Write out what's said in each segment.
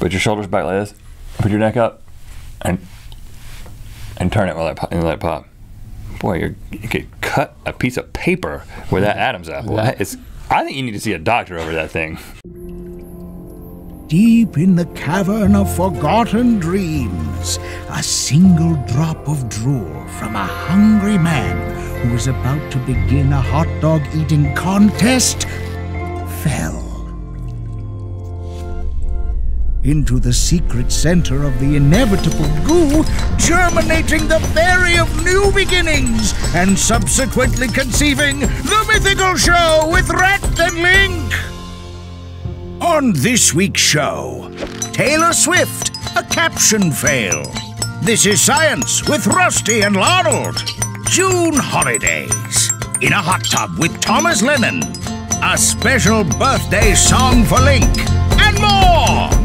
Put your shoulders back like this. Put your neck up, and and turn it while it pop, and let it pop. Boy, you're, you could cut a piece of paper with that Adam's apple. That- It's. I think you need to see a doctor over that thing. Deep in the cavern of forgotten dreams, a single drop of drool from a hungry man who was about to begin a hot dog eating contest fell into the secret center of the inevitable goo, germinating the berry of new beginnings and subsequently conceiving the mythical show with Rhett and Link. On this week's show, Taylor Swift, a caption fail. This is Science with Rusty and Larnold. June holidays. In a hot tub with Thomas Lennon. A special birthday song for Link. And more.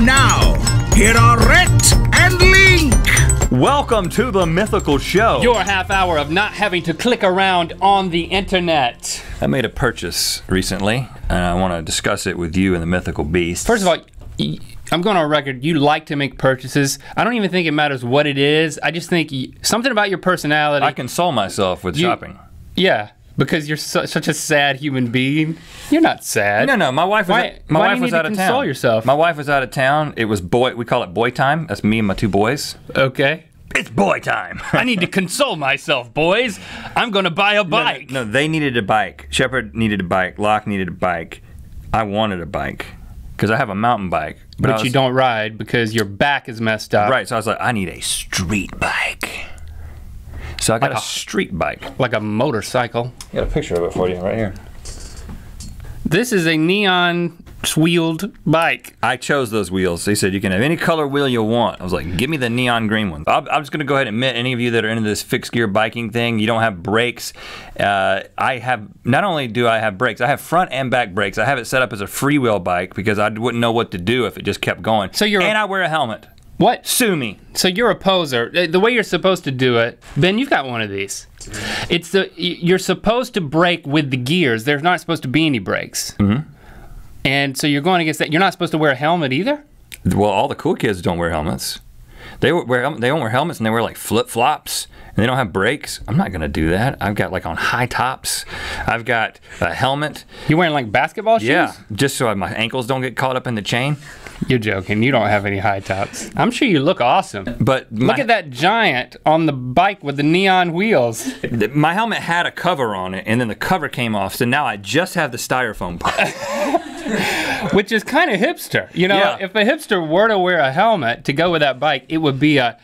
And now, here are Rhett and Link. Welcome to the mythical show. Your half hour of not having to click around on the internet. I made a purchase recently, and I want to discuss it with you and the mythical beast. First of all, I'm going on record. You like to make purchases. I don't even think it matters what it is. I just think something about your personality. I console myself with You- shopping. yeah, because you're su- such a sad human being. You're not sad. No, no, my wife was Why- my why do you was need to out of console town. yourself? My wife was out of town. It was boy. We call it boy time. That's me and my two boys. Okay. It's boy time. I need to console myself, boys. I'm going to buy a bike. No, they needed a bike. Shepherd needed a bike. Locke needed a bike. I wanted a bike because I have a mountain bike. I But was- you don't ride because your back is messed up. Right. So I was like, I need a street bike. So I got Like a a- street bike. Like a motorcycle. I got a picture of it for you right here. This is a neon wheeled bike. I chose those wheels. They said you can have any color wheel you want. I was like, give me the neon green one. I'm, I'm just gonna go ahead and admit, any of you that are into this fixed gear biking thing, you don't have brakes. Uh, I have. Not only do I have brakes, I have front and back brakes. I have it set up as a freewheel bike because I wouldn't know what to do if it just kept going. So you're and I wear a helmet. What? Sue me. So you're a poser. Uh, The way you're supposed to do it, Ben, you've got one of these. It's the you're supposed to brake with the gears. There's not supposed to be any brakes. Mm-hmm. And so you're going against that. You're not supposed to wear a helmet either. Well, all the cool kids don't wear helmets. They wear they don't wear helmets and they wear like flip flops and they don't have brakes. I'm not gonna do that. I've got like on high tops. I've got a helmet. You're wearing like basketball shoes. Yeah, just so my ankles don't get caught up in the chain. You're joking. You don't have any high tops. I'm sure you look awesome. But my, Look at that giant on the bike with the neon wheels. My helmet had a cover on it, and then the cover came off. So now I just have the styrofoam part. which is kind of hipster. You know, Yeah. if a hipster were to wear a helmet to go with that bike, it would be a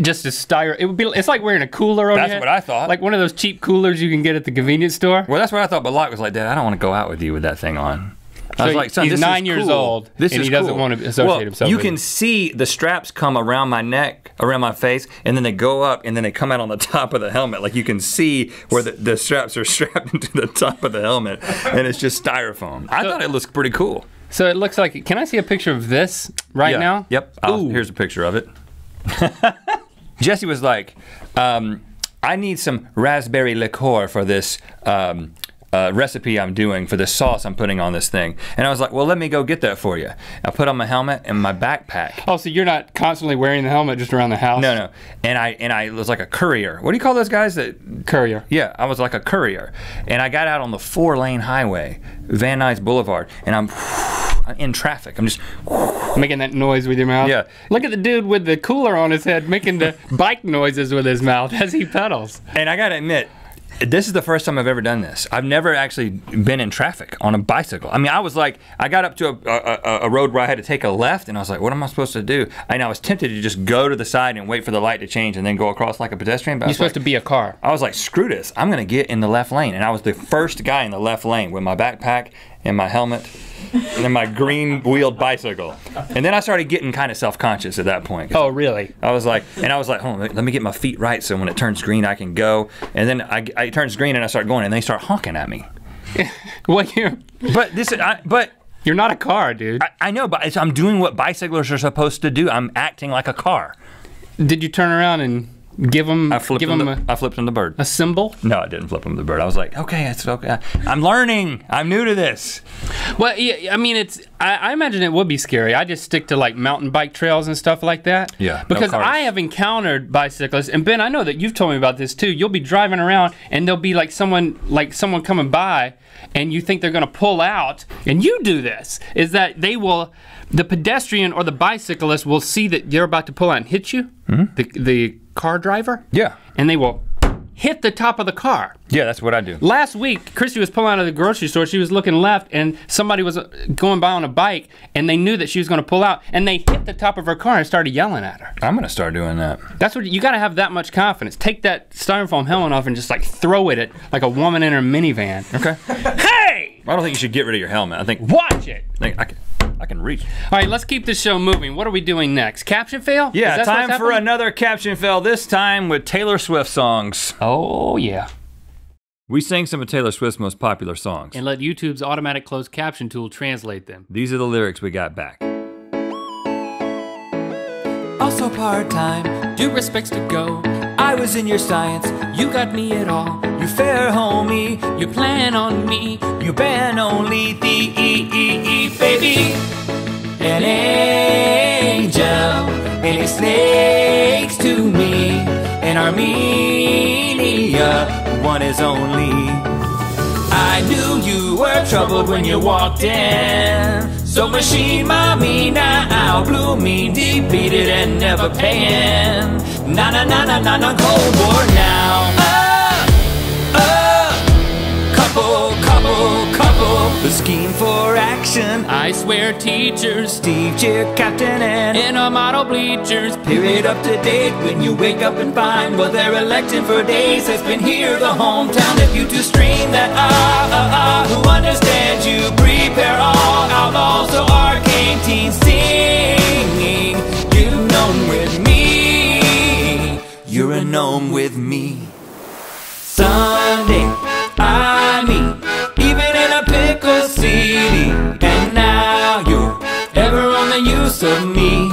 just a styro. It would be. It's like wearing a cooler on That's your head. what I thought. Like one of those cheap coolers you can get at the convenience store. well, that's what I thought. But Locke was like, Dad, I don't want to go out with you with that thing on. I was So like, son, he's this is nine years cool. old, This and is he doesn't cool." want to associate himself. well, himself You with can it. see the straps come around my neck, around my face, and then they go up, and then they come out on the top of the helmet. Like you can see where the, the straps are strapped into the top of the helmet, and it's just styrofoam. I thought it looked pretty cool. So it looks like. Can I see a picture of this right Yeah. now? Yep. Ooh. here's a picture of it. Jesse was like, um, I need some raspberry liqueur for this um, uh, recipe I'm doing for the sauce I'm putting on this thing. And I was like, well, let me go get that for you. I put on my helmet and my backpack. Oh, so you're not constantly wearing the helmet just around the house? No, no. And I and I was like a courier. What do you call those guys that Courier. yeah, I was like a courier. And I got out on the four lane highway, Van Nuys Boulevard, and I'm in traffic. I'm just Making that noise with your mouth. Yeah. Look at the dude with the cooler on his head making the bike noises with his mouth as he pedals. And I gotta admit, this is the first time I've ever done this. I've never actually been in traffic on a bicycle. I mean, I was like, I got up to a, a, a- road where I had to take a left, and I was like, what am I supposed to do? And I was tempted to just go to the side and wait for the light to change and then go across like a pedestrian. But You're supposed like, to be a car. I was like, screw this. I'm gonna get in the left lane. And I was the first guy in the left lane with my backpack and my helmet and my green wheeled bicycle. And then I started getting kind of self conscious at that point. Oh, really? I was like, and I was like, hold on, let me get my feet right so when it turns green, I can go. And then I, I it turns green and I start going, and they start honking at me. Well, you're But this, I, but you're not a car, dude. I, I know, but it's, I'm doing what bicyclists are supposed to do. I'm acting like a car. Did you turn around and Give them, I flipped give him. them The, a, I flipped him the bird. a symbol. No, I didn't flip him the bird. I was like, okay, it's okay. I'm learning. I'm new to this. Well, yeah, I mean, it's. I, I imagine it would be scary. I just stick to like mountain bike trails and stuff like that. Yeah, Because cars. I have encountered bicyclists, and Ben, I know that you've told me about this too. You'll be driving around, and there'll be like someone, like someone coming by, and you think they're gonna pull out, and you do this. Is that they will, the pedestrian or the bicyclist will see that you're about to pull out and hit you, Mm-hmm. the the car driver. Yeah. And they will hit the top of the car. Yeah, that's what I do. Last week, Christy was pulling out of the grocery store. She was looking left, and somebody was uh, going by on a bike, and they knew that she was going to pull out, and they hit the top of her car and started yelling at her. I'm gonna start doing that. That's what you got to have that much confidence. Take that styrofoam helmet off and just like throw it at like a woman in her minivan. Okay. Hey, I don't think you should get rid of your helmet. I think, watch it. I think I can. I can reach. All right, let's keep this show moving. What are we doing next? Caption fail? Is Yeah, time for another caption fail. This time with Taylor Swift songs. Oh yeah. We sang some of Taylor Swift's most popular songs. And let YouTube's automatic closed caption tool translate them. These are the lyrics we got back. also part-time. Due respects to go. I was in your science, You got me at all. you fair homie, You plan on me. you ban only the e e e baby. An angel, any snakes to me. In Armenia, one is only. I knew you were troubled when you walked in. So machine mommy now, blue mean defeated and never paying. Na na na na na na cold war now. Ah, for action. I swear, teachers Steve cheer captain and in a model bleachers. Period up to date. When you wake up and find well they're electing for days. Has been here the hometown of you to stream that ah ah ah who understands you? Prepare all outlaws so arcane teens singing. You known with me. You're a gnome with me. Sunday I city and now you're ever on the use of me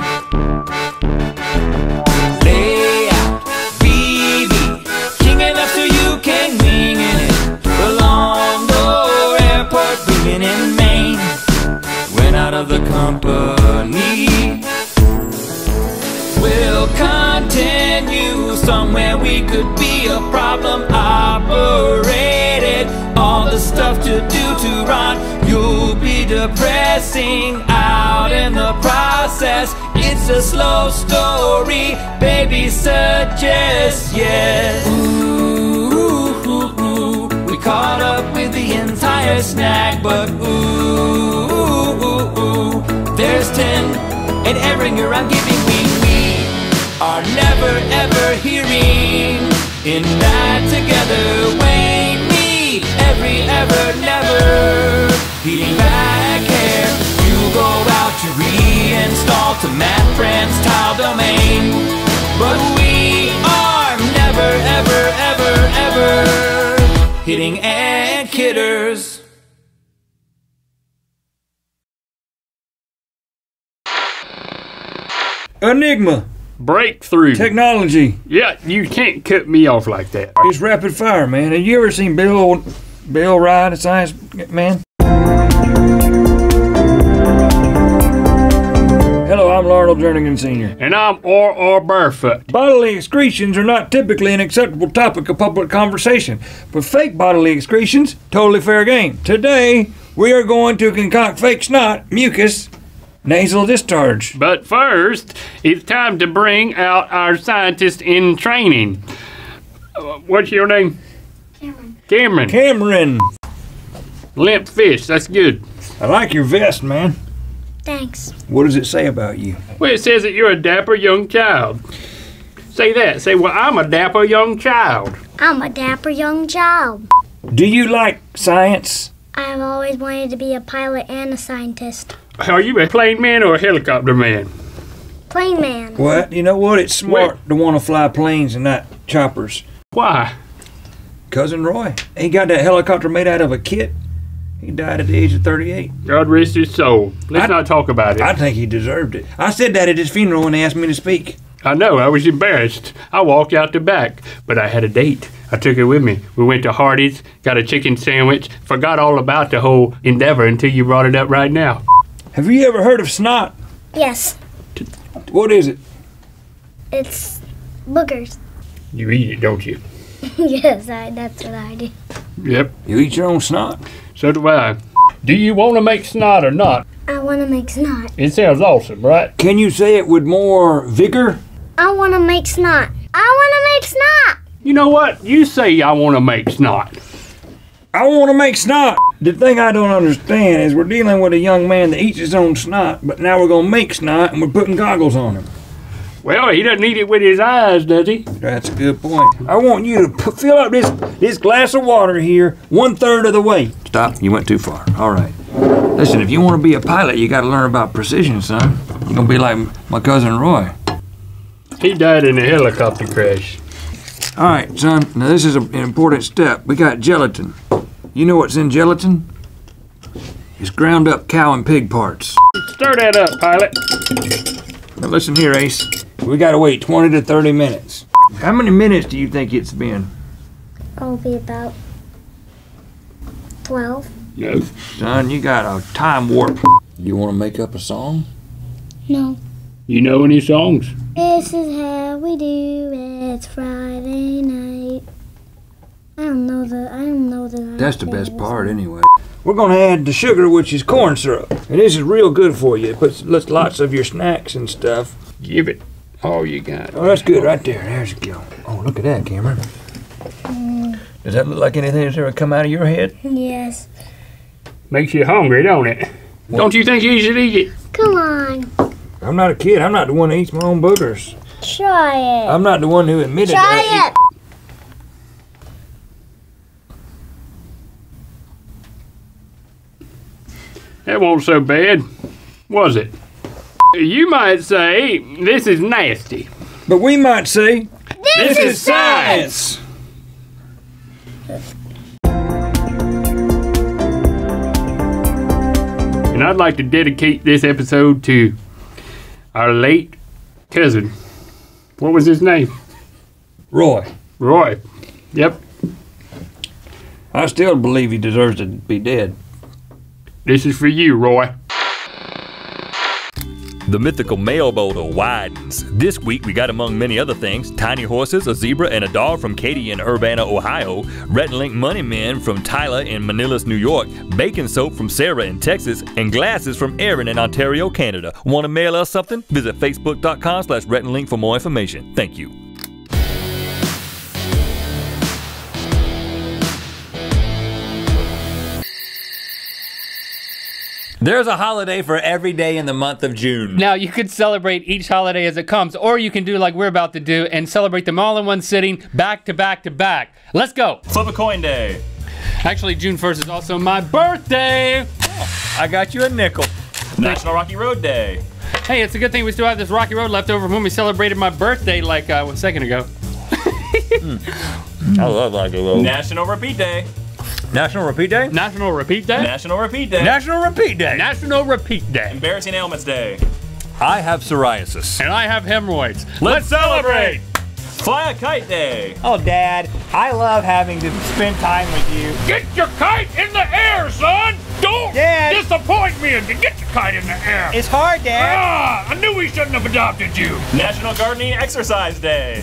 lay out, king enough so you can it. Airport, in Maine, went out of the company. We'll continue somewhere we could be a problem operated. All the stuff to do to run, you'll be depressing out in the process. It's a slow story, baby. Suggest yes. Ooh, ooh, ooh. we caught up with the entire snack, but ooh, ooh, ooh, there's ten and Erringer I'm giving we we are never ever hearing in that together Wayne me every ever never. Heating back hair you go out to reinstall to Matt Friend's tile domain. But we are never ever ever ever hitting and kidders. Enigma, Breakthrough. technology, yeah, you can't cut me off like that. it's rapid fire, man. Have you ever seen Bill Bill Ride, a science man? Hello, I'm Larnold Jernigan Sr. And I'm R.R. Barefoot. Bodily excretions are not typically an acceptable topic of public conversation, but fake bodily excretions, totally fair game. Today, we are going to concoct fake snot, mucus, nasal discharge. But first, it's time to bring out our scientist in training. Uh, What's your name? Cameron. Cameron. Cameron, Limp fish. That's good. I like your vest, man. Thanks. What does it say about you? Well, it says that you're a dapper young child. Say that. Say, well, I'm a dapper young child. I'm a dapper young child. Do you like science? I've always wanted to be a pilot and a scientist. Are you a plane man or a helicopter man? Plane man. What? You know what? It's smart to want to fly planes and not choppers. Why? Cousin Roy, he got that helicopter made out of a kit. He died at the age of 38. God rest his soul. Let's I- not talk about it. I think he deserved it. I said that at his funeral when they asked me to speak. I know, I was embarrassed. I walked out the back, but I had a date. I took it with me. We went to Hardee's, got a chicken sandwich, forgot all about the whole endeavor until you brought it up right now. Have you ever heard of snot? Yes, What is it? it's boogers. You eat it, don't you? yes, I, that's what I do. Yep, You eat your own snot? so do I. Do you want to make snot or not? I want to make snot. It sounds awesome, right? Can you say it with more vigor? I want to make snot. I want to make snot. You know what? You say I want to make snot. I want to make snot. The thing I don't understand is we're dealing with a young man that eats his own snot, but now we're going to make snot and we're putting goggles on him. Well, he doesn't eat it with his eyes, does he? That's a good point. I want you to p- fill up this this glass of water here one third of the way. Stop. You went too far. All right. Listen, if you want to be a pilot, you got to learn about precision, son. You're gonna be like my cousin Roy. He died in a helicopter crash. All right, son. Now this is a- an important step. We got gelatin. You know what's in gelatin? It's ground up cow and pig parts. Stir that up, pilot. Now listen here, Ace. We got to wait 20 to 30 minutes. How many minutes do you think it's been? I'll be about 12. No. Son, you got a time warp. You want to make up a song? No. You know any songs? This is how we do it. It's Friday night. I don't know the. I don't know the. That's the best part, anyway. We're gonna add the sugar, which is corn syrup, and this is real good for you. It puts lots- lots of your snacks and stuff. Give it all you got. Oh, that's good right there. There's you go. Oh, look at that, Cameron. Mm. Does that look like anything that's ever come out of your head? Yes. Makes you hungry, don't it? Don't you think you should eat it? Come on. I'm not a kid. I'm not the one that eats my own boogers. Try it. I'm not the one who admitted that. Try it. That wasn't so bad, was it? You might say this is nasty. But we might say This, is science. And I'd like to dedicate this episode to our late cousin. What was his name? Roy, Roy. Yep. I still believe he deserves to be dead. This is for you, Roy. The mythical mail boulder widens. This week we got among many other things tiny horses, a zebra, and a dog from Katy in Urbana, Ohio, Red Link Money Men from Tyler in Manlius, New York, bacon soap from Sarah in Texas, and glasses from Aaron in Ontario, Canada. Want to mail us something? Visit facebook.com slash Link for more information. Thank you. There's a holiday for every day in the month of June. Now, you could celebrate each holiday as it comes, or you can do like we're about to do and celebrate them all in one sitting, back to back to back. Let's go. Flip a coin day. Actually, June 1st is also my birthday. I got you a nickel. National Rocky Road Day. Hey, it's a good thing we still have this Rocky Road left over from when we celebrated my birthday like uh, one second ago. I love Rocky Road. National Repeat Day. National Repeat Day? National Repeat Day. National Repeat Day. National Repeat Day. National Repeat Day. Embarrassing Ailments Day. I have psoriasis. And I have hemorrhoids. Let's celebrate! Fly a Kite Day. Oh, Dad, I love having to spend time with you. Get your kite in the air, son! Don't Dad. disappoint me and get your kite in the air! It's hard, Dad. Ah, I knew we shouldn't have adopted you. National Gardening Exercise Day.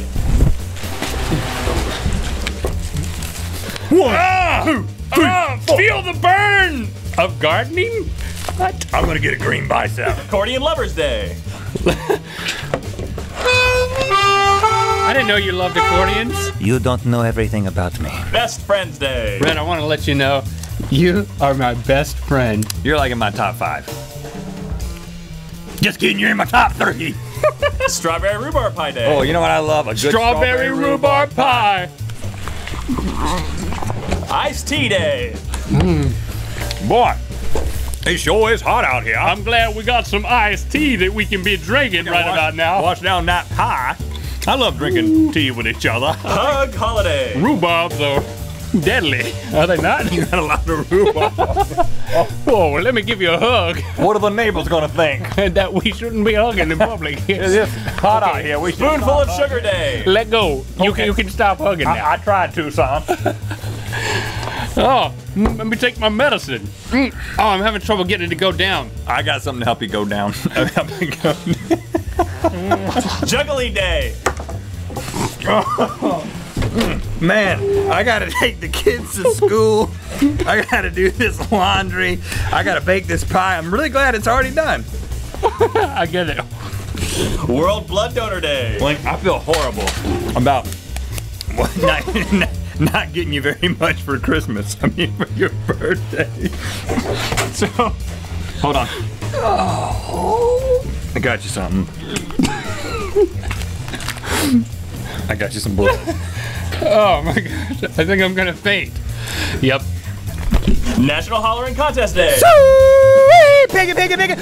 One, Ah, ah, feel the burn of gardening. What? I'm gonna get a green bicep. Accordion Lovers Day. I didn't know you loved accordions. You don't know everything about me. Best Friends Day. Brent, I want to let you know you are my best friend. You're like in my top five. Just kidding, you're in my top three. Strawberry Rhubarb Pie Day. Oh, you know what I love? A good Strawberry rhubarb pie. Iced Tea Day. Hmm. Boy, it sure is hot out here. I'm glad we got some iced tea that we can be drinking right about now. Wash down that pie. I love drinking tea with each other. Hug Holiday. Rhubarb, though. Deadly, are they not? You got a lot of room. Oh, well, let me give you a hug. what are the neighbors gonna think? that we shouldn't be hugging in public. It's hot out here. We Spoonful of sugar day. Let go. You can you can stop hugging now. I, I tried to, son. Oh, let me take my medicine. Mm. Oh, I'm having trouble getting it to go down. I got something to help you go down. Help you go- Juggling day. Man, I gotta take the kids to school. I gotta do this laundry. I gotta bake this pie. I'm really glad it's already done. I get it. World Blood Donor Day. Like, I feel horrible I'm about what, not, not, not getting you very much for Christmas. I mean, for your birthday. So, hold on. I got you something. I got you some blood. Oh my gosh, I think I'm gonna faint. Yep. National Hollering Contest Day. Piggy, piggy, piggy.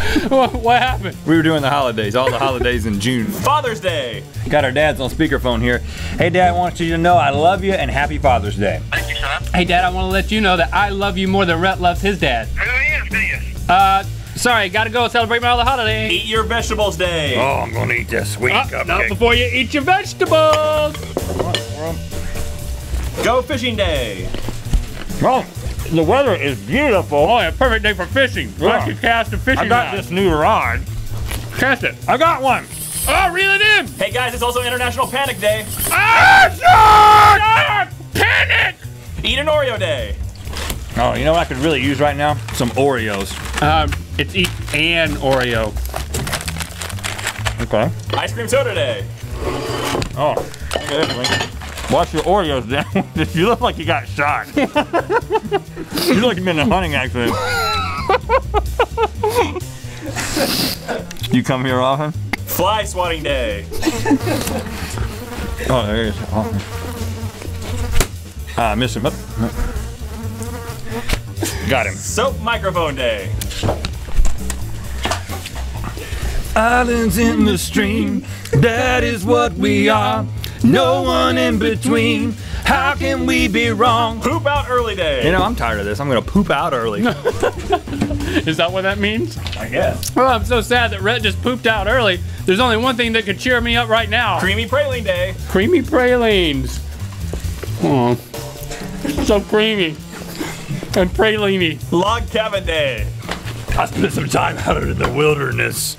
What, what happened? We were doing the holidays, all the holidays in June. Father's Day. Got our dads on speakerphone here. Hey, Dad, I want you to know I love you and happy Father's Day. Thank you, son. Hey, Dad, I want to let you know that I love you more than Rhett loves his dad. Who is this? Uh, sorry, gotta go celebrate my other holiday. Eat your vegetables day. Oh, I'm gonna eat this sweet Uh, not before you eat your vegetables. Go fishing day. Oh, the weather is beautiful. Oh, yeah, perfect day for fishing. Why don't you cast a fishing I got rod? this new rod. Cast it. I got one. Oh, reel it in. Hey guys, it's also International Panic Day. Ah, Panic! Eat an Oreo day. Oh, you know what I could really use right now? Some Oreos. Um, it's eat an Oreo. Okay. Ice cream soda day. Oh, look at this, Link. Wash your Oreos down. you look like you got shot. you look like you've been in a hunting accident. you come here often? Fly swatting day. Oh, there he is. Oh. Ah, I missed him. Up. Got him. Soap microphone day. Islands in the stream, that is what we are. No one in between. How can we be wrong? Poop out early day. You know, I'm tired of this. I'm gonna poop out early. Is that what that means? I guess. Well, I'm so sad that Rhett just pooped out early. There's only one thing that could cheer me up right now. Creamy praline day. Creamy pralines. Oh, so creamy and praline Log cabin day. I spent some time out in the wilderness,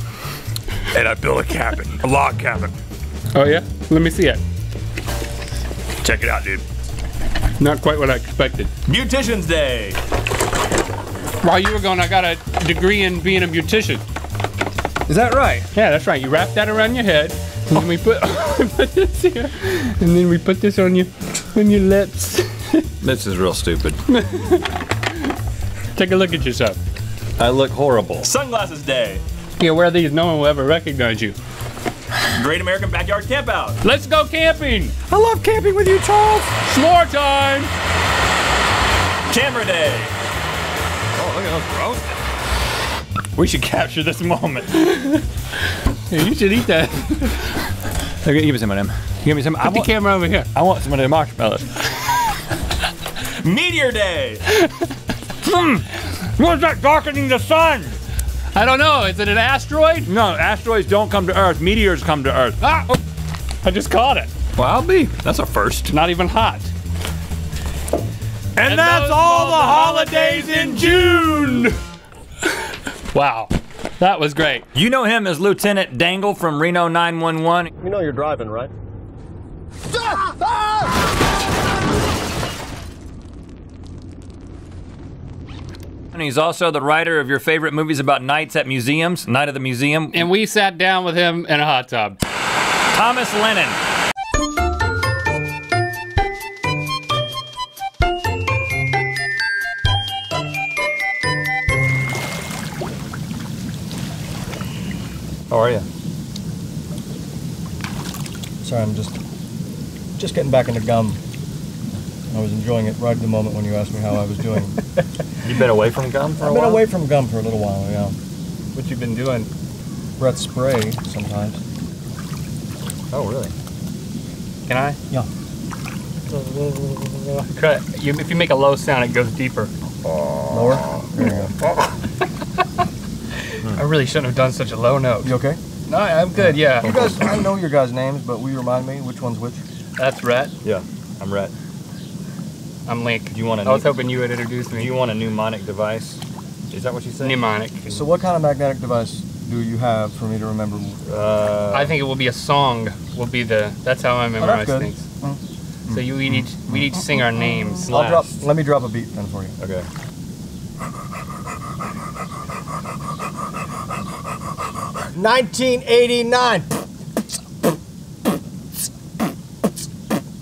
and I built a cabin, a log cabin. Oh yeah? Let me see it. Check it out, dude. Not quite what I expected. Beautician's day. While you were gone, I got a degree in being a beautician. Is that right? Yeah, that's right. You wrap that around your head, and then we put, put this here, and then we put this on your on your lips. This is real stupid. Take a look at yourself. I look horrible. Sunglasses day. You wear these, no one will ever recognize you. Great American Backyard Campout. Let's go camping. I love camping with you, Charles. S'more time. Camera day. Oh, look at those roasted. We should capture this moment. Hey, you should eat that. Okay, give me some of them. Give me some. I Put the want, camera over here. I want some of them marshmallows. Meteor day. hmm. What's that darkening the sun? I don't know. Is it an asteroid? No, asteroids don't come to Earth. Meteors come to Earth. Ah! oh, I just caught it. Well, I'll be. That's a first. Not even hot. And, And that's all the the holidays in June. Wow. That was great. You know him as Lieutenant Dangle from Reno 911. You know you're driving, right? And he's also the writer of your favorite movies about nights at museums, Night of the Museum. And we sat down with him in a hot tub. Thomas Lennon. How are you? Sorry, I'm just just getting back into gum. I was enjoying it right at the moment when you asked me how I was doing. You've been away from gum for a while? I've been away from gum for a little while, yeah. What you've been doing? Breath spray sometimes. Oh, really? Can I? Yeah. Try- you- If you make a low sound, it goes deeper. Lower. There you go. I really shouldn't have done such a low note. You okay? No, I'm good. Yeah. You guys, I know your guys' names, but will you remind me which one's which? That's Rhett. Yeah, I'm Rhett. I'm Link. Do you want a I was hoping you would introduce me. Do me. you want a mnemonic device? Is that what you said? Mnemonic. So, what kind of magnetic device do you have for me to remember? Uh, I think it will be a song. Will be the. That's how I memorize good. things. Oh. So you we each we each sing our names. I'll drop. Let me drop a beat then for you. okay. 1989.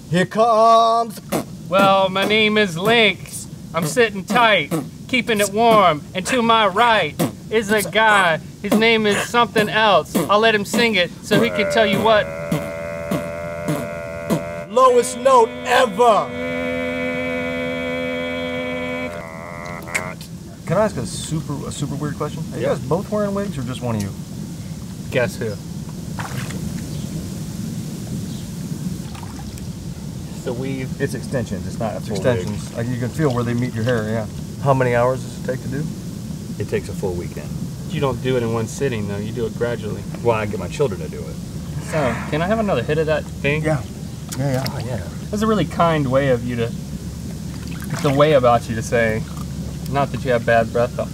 Here comes. Well, my name is Link. I'm sitting tight, keeping it warm. And to my right is a guy. His name is something else. I'll let him sing it so he can tell you what. Lowest note ever. Can I ask a super a super weird question? Are you guys both wearing wigs or just one of you? Guess who? The weave. It's extensions. It's not a full Extensions. Like you can feel where they meet your hair. Yeah. How many hours does it take to do? It takes a full weekend. You don't do it in one sitting though. You do it gradually. Well, I get my children to do it. So, can I have another hit of that thing? Yeah. Yeah, yeah. Oh yeah. That's a really kind way of you to. It's a way about you to say, not that you have bad breath. But,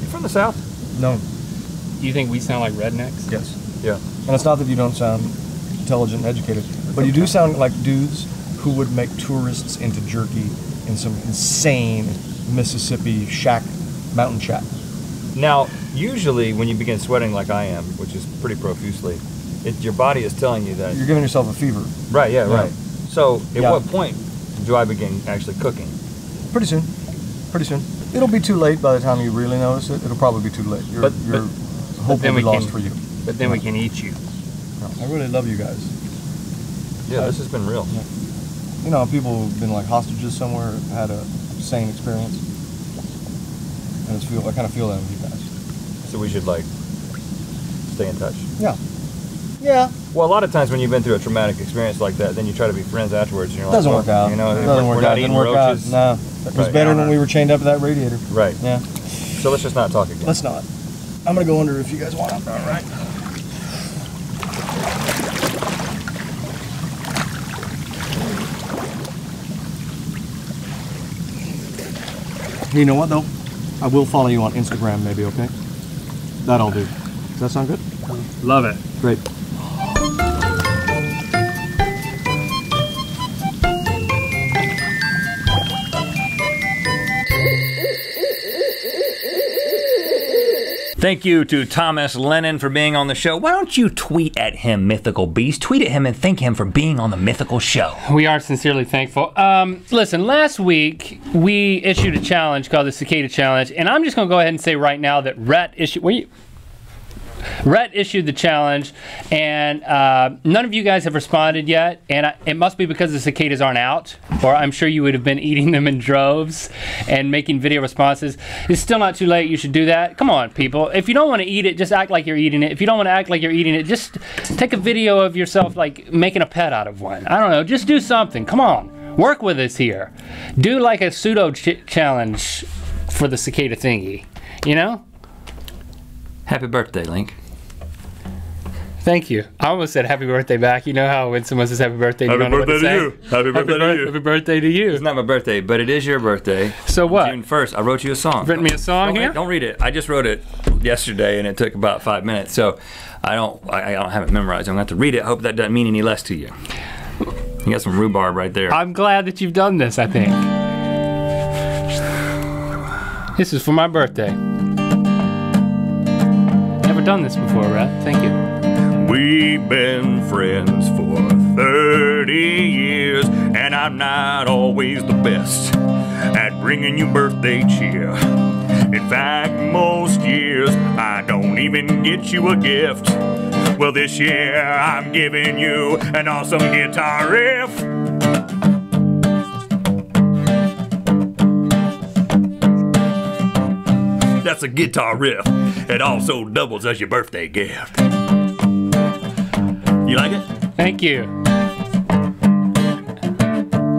You from the south? No. Do you think we sound like rednecks? Yes. Yeah. And it's not that you don't sound intelligent and educated, but you do sound like dudes who would make tourists into jerky in some insane Mississippi shack, mountain shack. Now, usually when you begin sweating like I am, which is pretty profusely, it, your body is telling you that. You're giving yourself a fever. Right. Yeah. Yeah. Right. So, at Yeah. what point do I begin actually cooking? Pretty soon. Pretty soon. It'll be too late by the time you really notice it. It'll probably be too late. Your, But- your but- hope then we lost can- for you. But then we can eat you. I really love you guys. Yeah, this has been real. You know, people who've been like hostages somewhere had a sane experience. I just feel I kind of feel that with you guys. So we should like stay in touch. Yeah. Yeah. Well, a lot of times when you've been through a traumatic experience like that, then you try to be friends afterwards, and you're like, Doesn't well, work out. You know, doesn't we're, work we're out. not Didn't eating work roaches. out. No, it was Right. better when we were chained up to that radiator. Right. Yeah. So let's just not talk again. Let's not. I'm gonna go under if you guys want. All right. You know what though? I will follow you on Instagram, maybe. Okay. That'll do. Does that sound good? Love it. Great. Thank you to Thomas Lennon for being on the show. Why don't you tweet at him, Mythical Beast? Tweet at him and thank him for being on the Mythical Show. We are sincerely thankful. Um, listen, last week we issued a challenge called the Cicada Challenge, and I'm just going to go ahead and say right now that Rhett issued. Were you, Rhett issued the challenge, and uh, none of you guys have responded yet. And I, it must be because the cicadas aren't out, or I'm sure you would have been eating them in droves and making video responses. It's still not too late. You should do that. Come on, people. If you don't want to eat it, just act like you're eating it. If you don't want to act like you're eating it, just take a video of yourself like making a pet out of one. I don't know. Just do something. Come on. Work with us here. Do like a pseudo ch- challenge for the cicada thingy. You know? Happy birthday, Link. Thank you. I almost said happy birthday back. You know how when someone says happy birthday, you don't know what to say. Happy Happy, bir- happy birthday to you. It's not my birthday, but it is your birthday. So what? June 1st, I wrote you a song. Written me a song don't, here? Read, don't read it. I just wrote it yesterday, and it took about five minutes. So I don't, I, I don't have it memorized. I'm going to have to read it. I hope that doesn't mean any less to you. You got some rhubarb right there. I'm glad that you've done this, I think. This is for my birthday. Done this before, Rhett. Thank you. We've been friends for 30 years, and I'm not always the best at bringing you birthday cheer. In fact, most years I don't even get you a gift. Well, this year I'm giving you an awesome guitar riff. That's a guitar riff. It also doubles as your birthday gift. You like it? Thank you. It's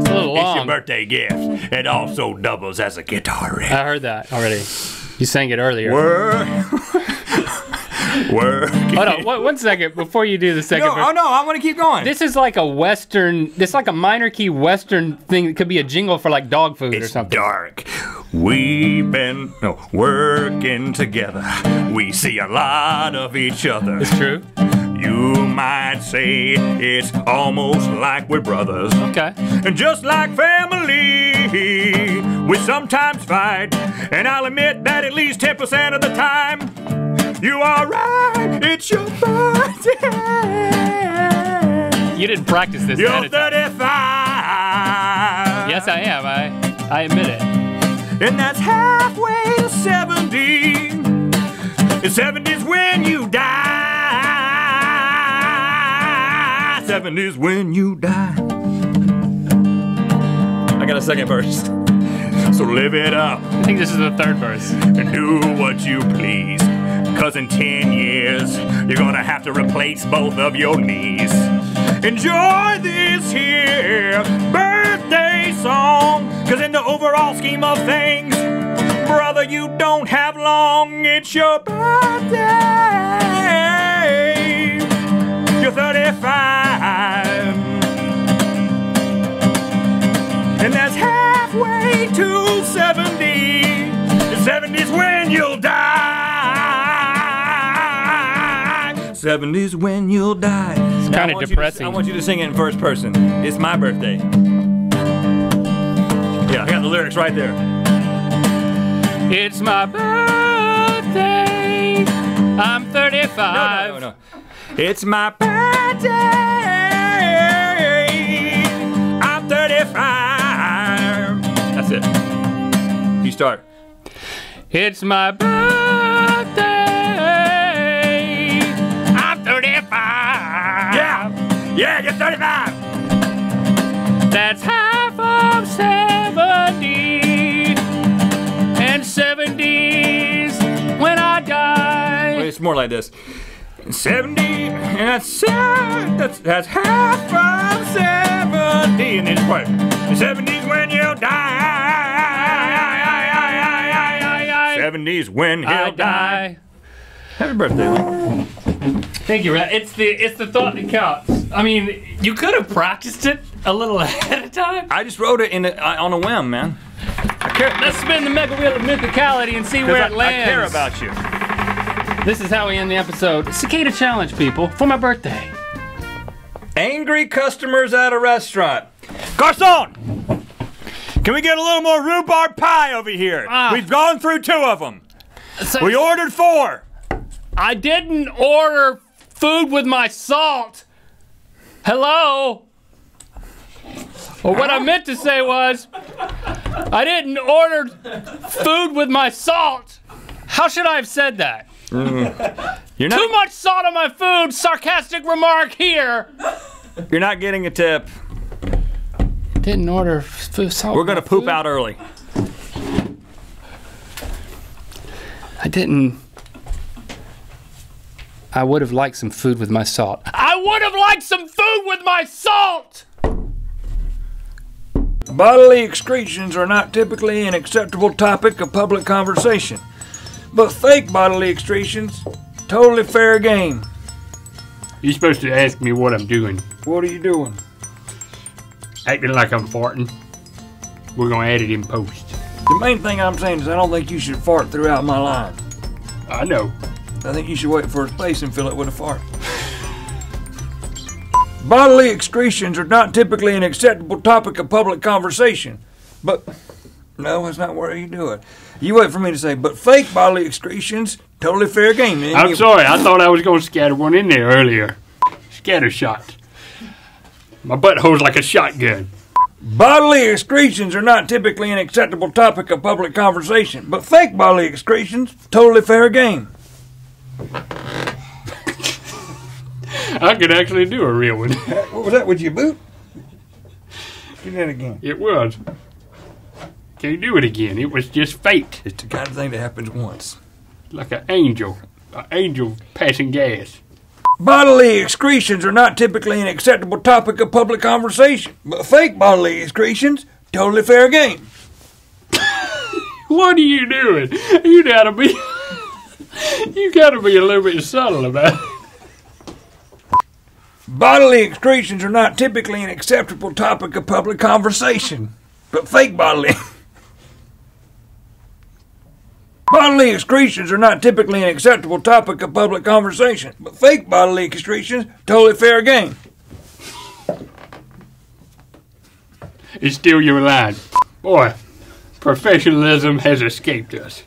a little It's your long. birthday gift. It also doubles as a guitar riff. I heard that already. You sang it earlier. Work. Work. Hold on, one, one second before you do the second. No, verse. oh no, I want to keep going. This is like a western. This is like a minor key western thing. It could be a jingle for like dog food or It's something. dark. We've been no, working together. We see a lot of each other. It's true. You might say it's almost like we're brothers. Okay. And just like family, we sometimes fight. And I'll admit that at least 10% of the time, you are right. It's your birthday. You didn't practice this. You're ahead of time. 35. Yes, I am. I I admit it. And that's halfway to 70. And 70's when you die. 70's when you die. I got a second verse. So live it up I think this is the third verse. and do what you please. Cause in 10 years, you're gonna have to replace both of your knees. Enjoy this here song. Cause in the overall scheme of things, brother, you don't have long. It's your birthday. You're 35. And that's halfway to 70. 70's when you'll die. 70's when you'll die. It's kinda depressing. I want you to sing it in first person. It's my birthday. Yeah, I got the lyrics right there. It's my birthday. I'm 35. No, no, no, no. It's my birthday. I'm 35. That's it. You start. It's my birthday. I'm 35. Yeah. Yeah, you're 35. That's half of 70. It's more like this. 70, and that's, that's, that's half of 70. And then it's part. 70's when you die. 70's when he'll I die. die. Happy birthday. Thank you, Rhett. It's the it's the thought that counts. I mean, you could have practiced it a little ahead of time. I just wrote it in a, on a whim, man. Let's spin the mega wheel of mythicality and see where I, it lands. I care about you. This is how we end the episode. Cicada challenge, people, for my birthday. Angry customers at a restaurant. Garcon! Can we get a little more rhubarb pie over here? Ah. We've gone through two of them. So, We ordered four. I didn't order food with my salt. Hello? Well, what I meant to say was, I didn't order food with my salt. How should I have said that? Mm. You're Too much salt on my food. Sarcastic remark here. you're not getting a tip. Didn't order food salt. We're gonna poop food. out early. I didn't. I would have liked some food with my salt. I would have liked some food with my salt. Bodily excretions are not typically an acceptable topic of public conversation, but fake bodily excretions, totally fair game. You're supposed to ask me what I'm doing. What are you doing? Acting like I'm farting. We're gonna add it in post. The main thing I'm saying is I don't think you should fart throughout my line. I know. I think you should wait for a space and fill it with a fart. Bodily excretions are not typically an acceptable topic of public conversation, but no, that's not where you do it. You wait for me to say, but fake bodily excretions, totally fair game. Then I'm sorry. I thought I was gonna scatter one in there earlier. Scatter shot. My butthole's like a shotgun. Bodily excretions are not typically an acceptable topic of public conversation, but fake bodily excretions, totally fair game. I could actually do a real one. What was that with your boot? Do that again. It was. Can't do it again. It was just fate. It's the kind of thing that happens once. like an angel, an angel passing gas. Bodily excretions are not typically an acceptable topic of public conversation, but fake bodily excretions, totally fair game. What are you doing? You gotta be, you gotta be a little bit subtle about it. Bodily excretions are not typically an acceptable topic of public conversation, but fake bodily. Bodily excretions are not typically an acceptable topic of public conversation, but fake bodily excretions, totally fair game. It's still your line. Boy, professionalism has escaped us.